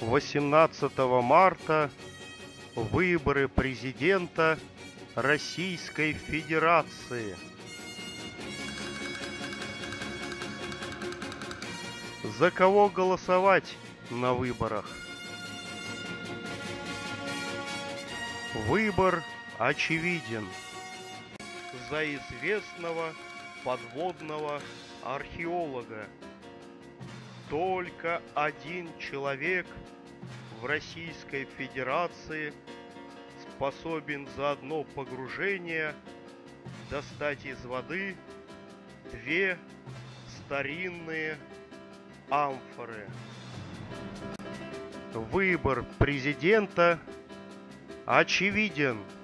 18 марта выборы президента Российской Федерации. За кого голосовать на выборах? Выбор очевиден. За известного подводного археолога. Только один человек в Российской Федерации способен за одно погружение достать из воды две старинные амфоры. Выбор президента очевиден –